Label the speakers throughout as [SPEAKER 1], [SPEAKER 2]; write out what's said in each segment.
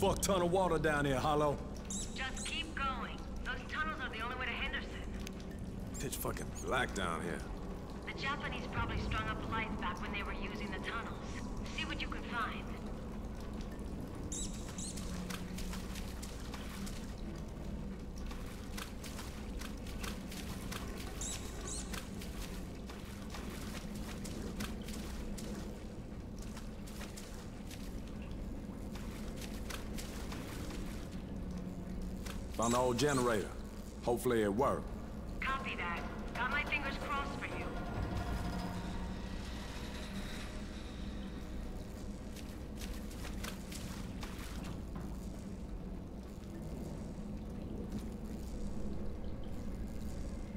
[SPEAKER 1] fuck ton of water down here, Harlow.
[SPEAKER 2] Just keep going. Those tunnels are the only way to Henderson.
[SPEAKER 1] Pitch fucking black down here.
[SPEAKER 2] The Japanese probably strung up lights back when they were using the tunnels. See what you can find.
[SPEAKER 1] Found the old generator. Hopefully it worked.
[SPEAKER 2] Copy that. Got my fingers crossed for you.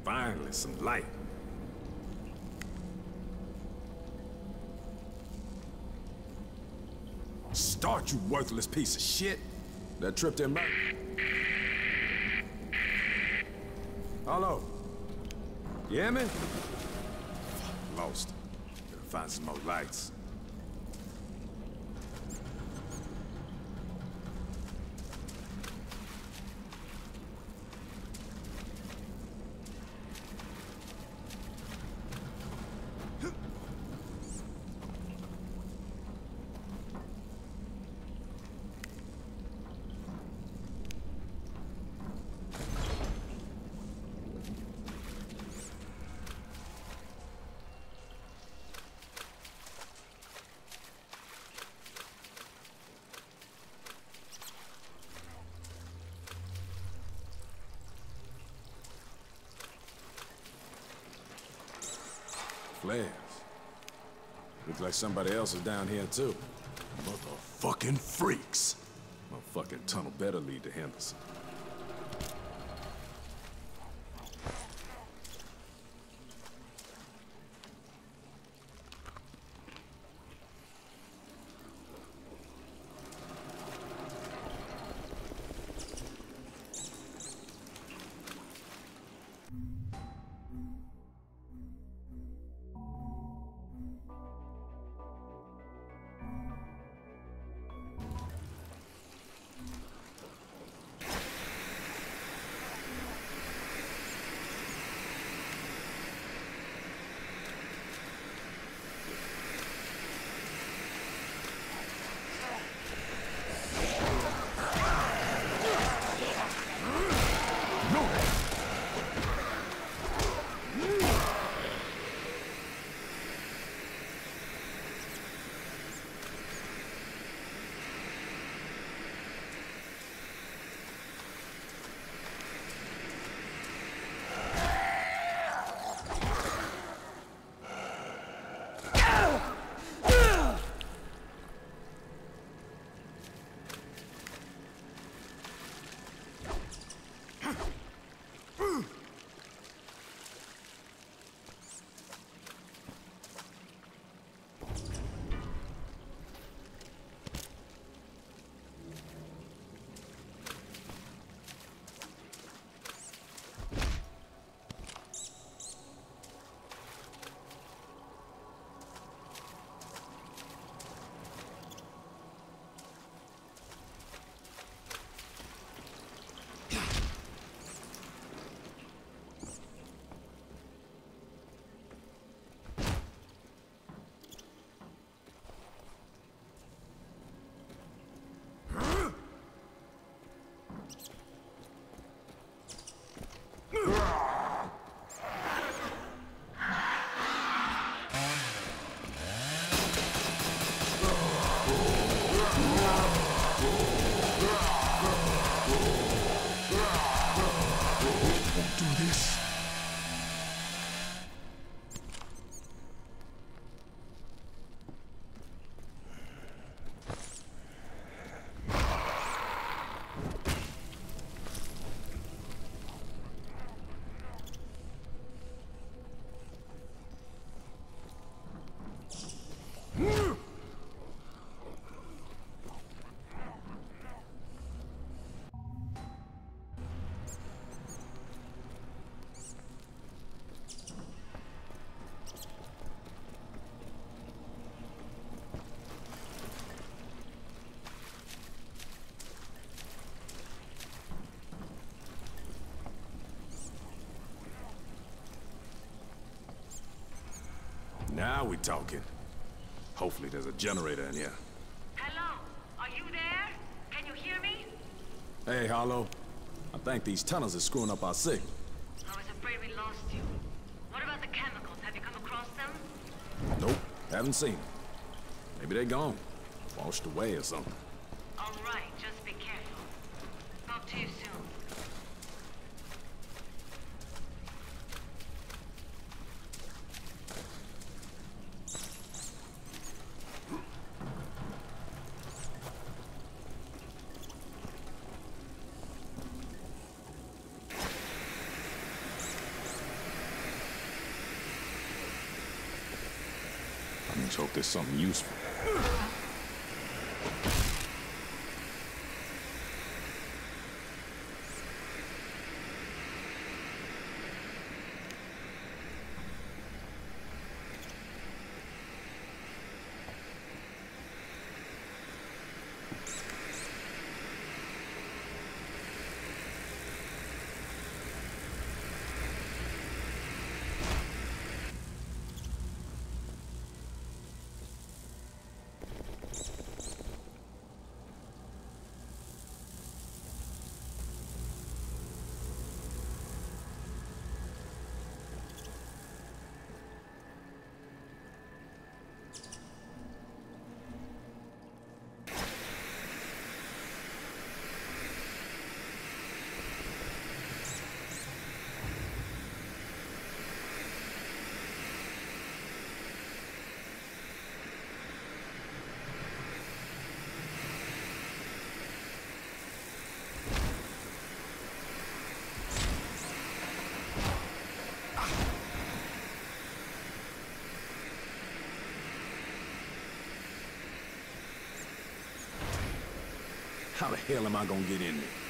[SPEAKER 1] Finally, some light. Start, you worthless piece of shit. That tripped him out. Hello. You hear me? Lost. Gotta find some more lights. Flares. Looks like somebody else is down here too. Motherfucking freaks. My fucking tunnel better lead to Henderson. Now we talking. Hopefully there's a generator in here.
[SPEAKER 2] Hello? Are you there? Can you hear me?
[SPEAKER 1] Hey, Harlow. I think these tunnels are screwing up our signal.
[SPEAKER 2] I was afraid we lost you. What about the chemicals? Have you come across them?
[SPEAKER 1] Nope, haven't seen them. Maybe they're gone. Washed away or something.
[SPEAKER 2] All right, just be careful. Talk to you soon.
[SPEAKER 1] I just hope there's something useful. How the hell am I gonna get in there?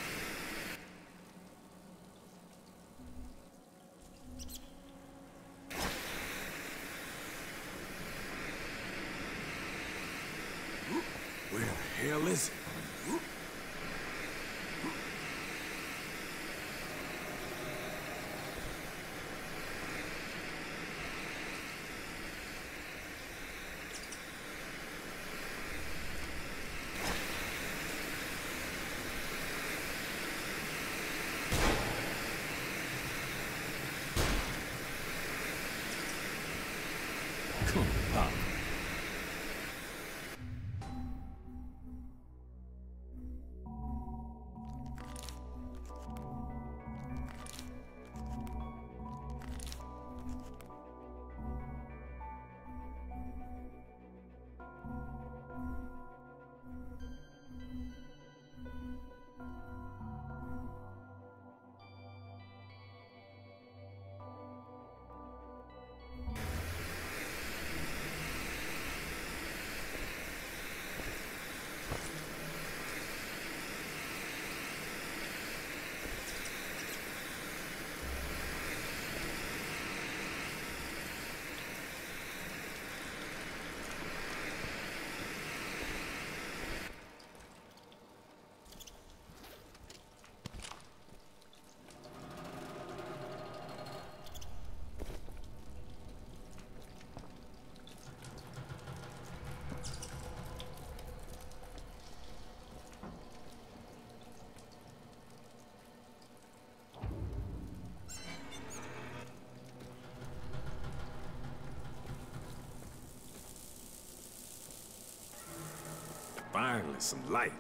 [SPEAKER 1] Finally, some light.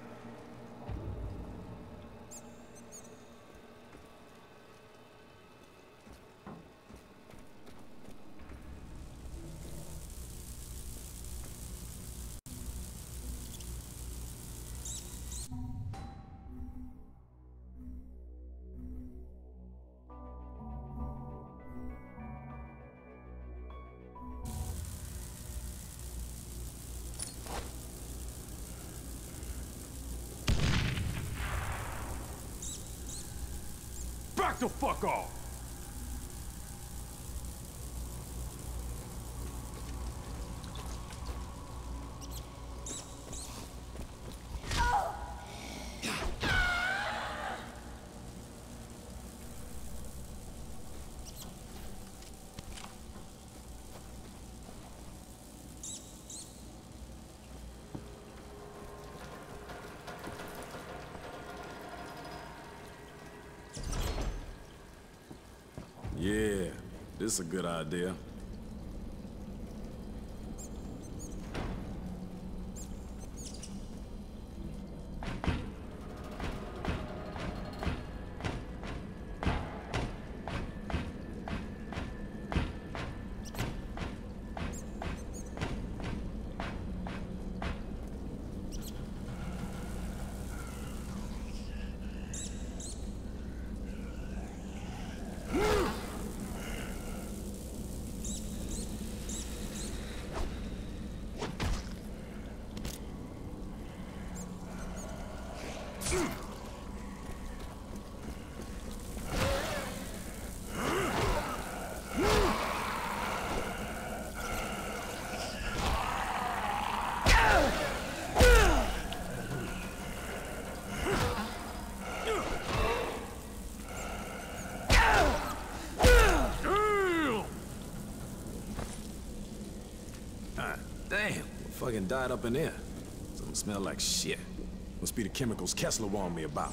[SPEAKER 1] This is a good idea. Damn, fucking died up in there. Something smell like shit. Must be the chemicals Kessler warned me about.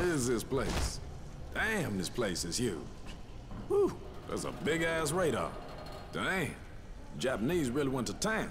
[SPEAKER 1] Hell is this place? Damn, this place is huge. Whew, that's a big-ass radar. Damn, Japanese really went to town.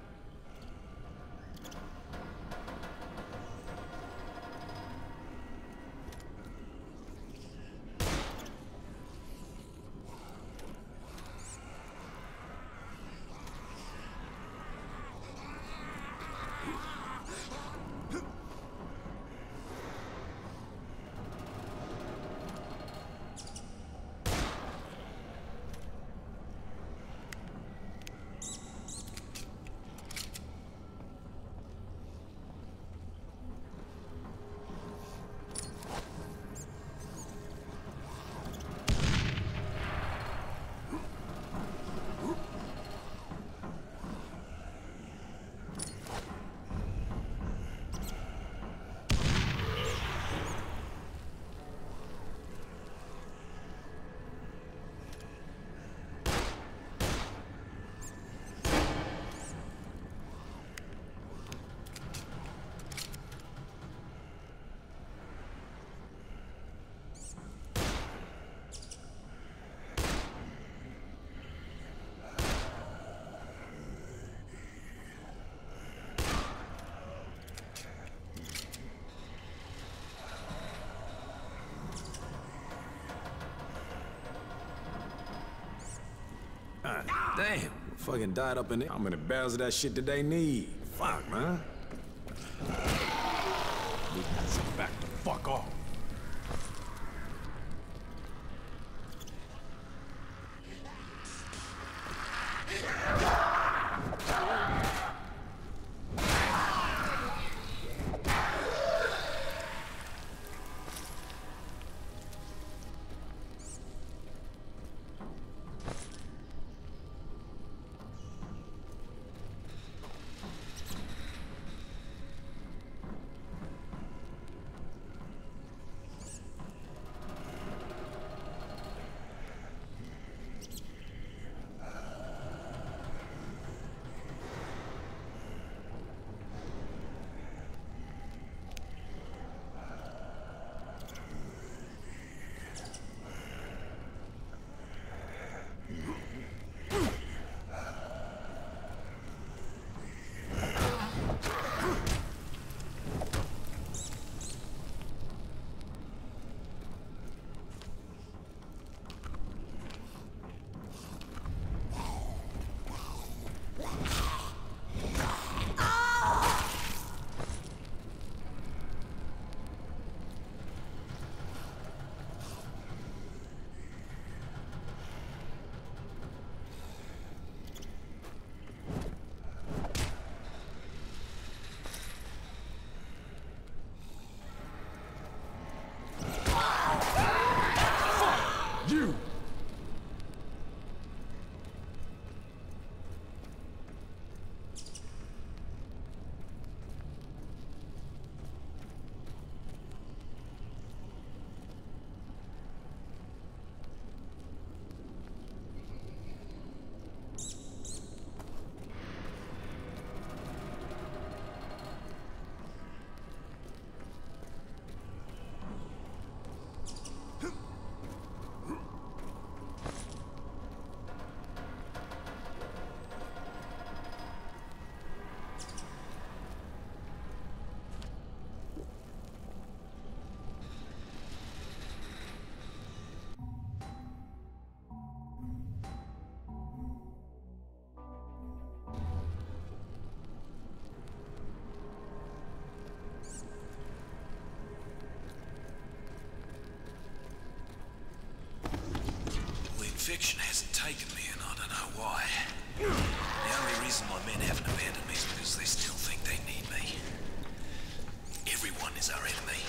[SPEAKER 1] Damn, fucking died up in there. How many barrels of that shit did they need? Fuck, man. Conviction hasn't taken me, and I don't know why. The only reason my men haven't abandoned me is because they still think they need me. Everyone is our enemy.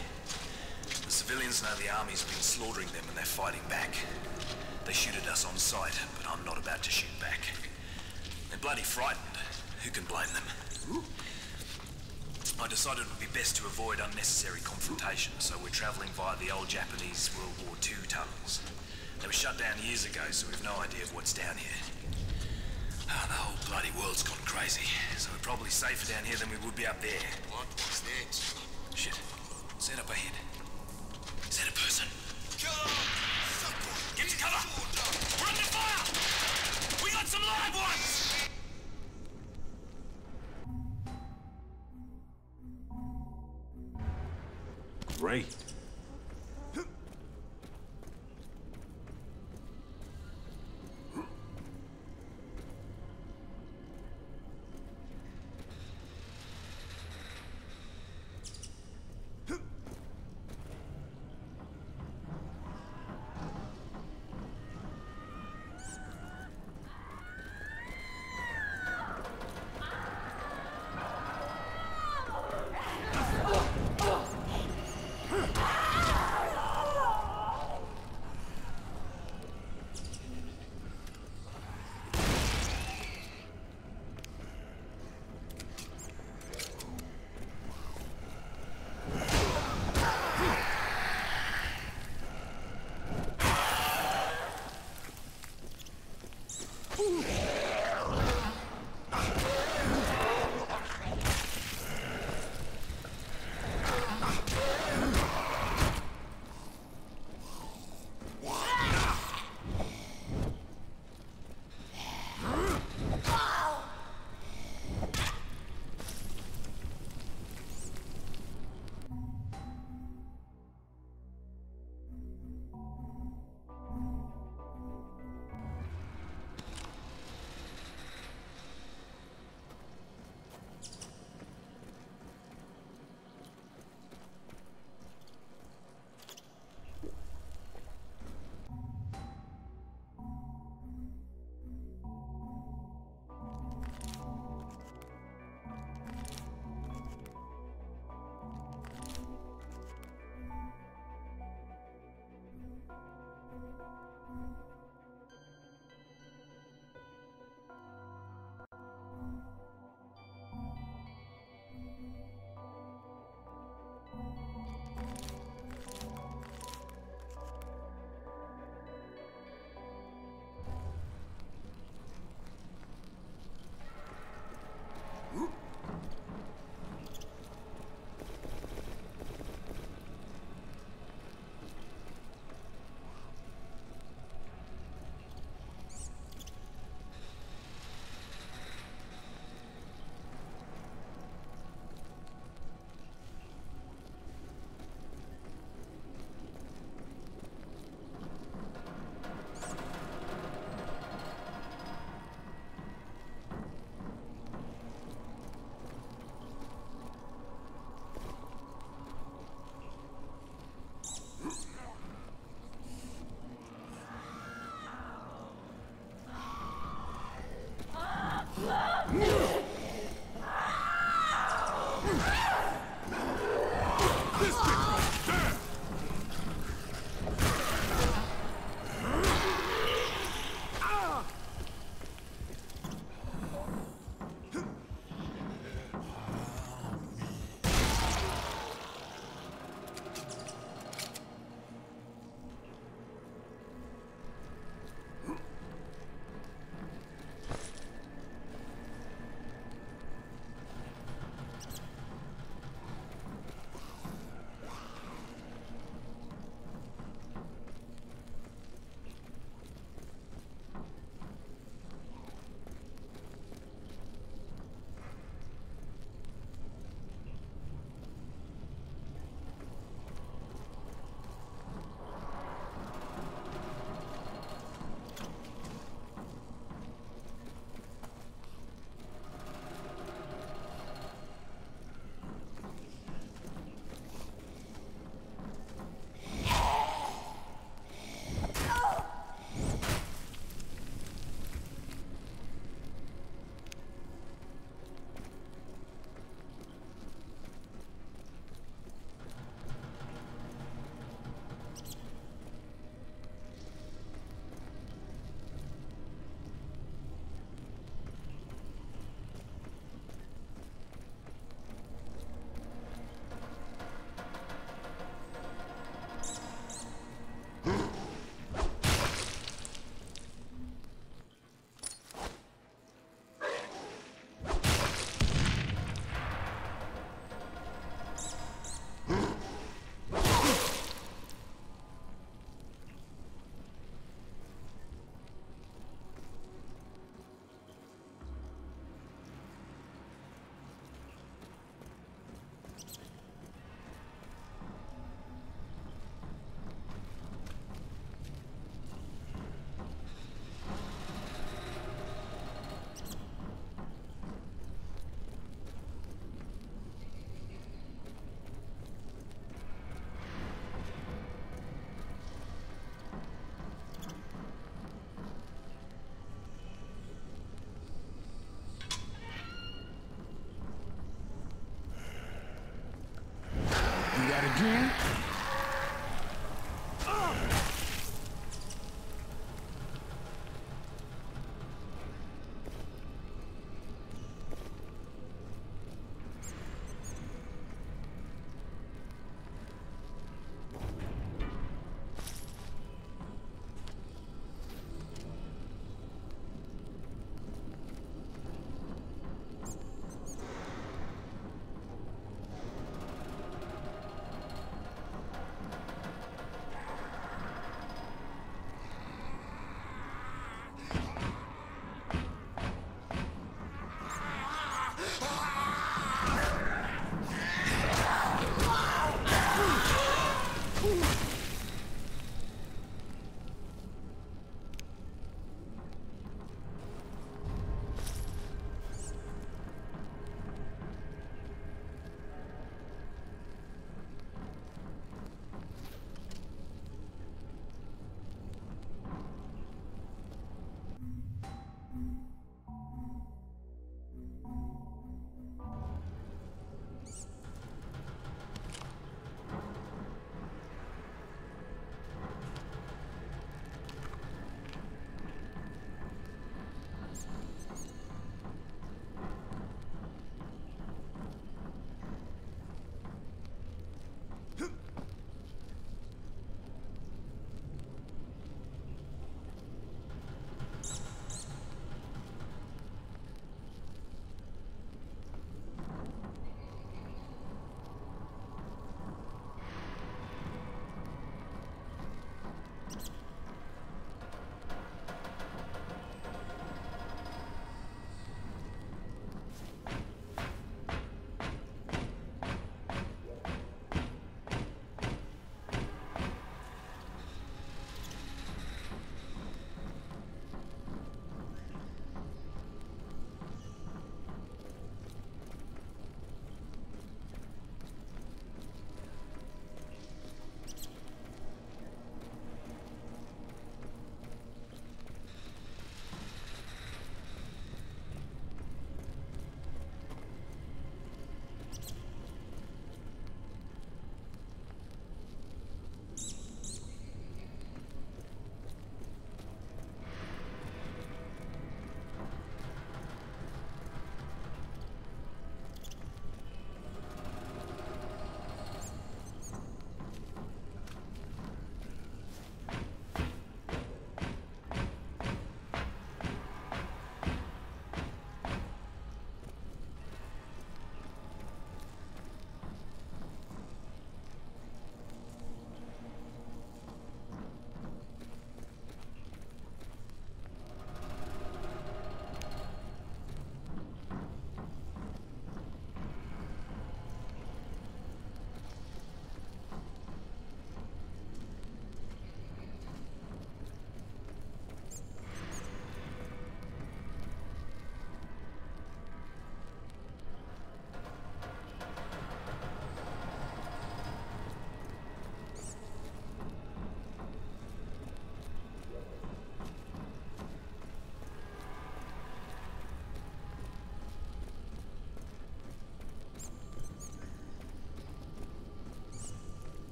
[SPEAKER 1] The civilians know the army's been slaughtering them and they're fighting back. They shoot at us on sight, but I'm not about to shoot back. They're bloody frightened. Who can blame them? I decided it would be best to avoid unnecessary confrontation, so we're traveling via the old Japanese World War II tunnels. They were shut down years ago, so we've no idea of what's down here. Ah, the whole bloody world's gone crazy, so we're probably safer down here than we would be up there.
[SPEAKER 3] What was that?
[SPEAKER 1] Shit. Set up ahead. Is that a person? Get to cover! We're under fire! We got some live ones!
[SPEAKER 4] that
[SPEAKER 1] again.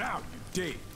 [SPEAKER 1] Now you're dead.